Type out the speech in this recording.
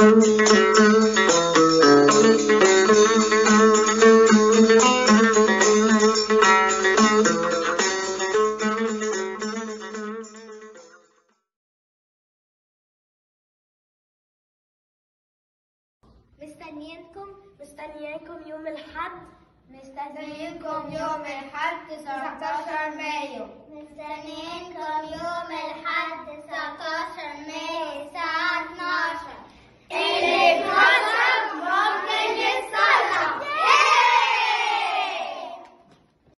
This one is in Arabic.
مستنيينكم مستنيينكم يوم الحد مستنيينكم يوم الحد 19 مايو. مستنيينكم.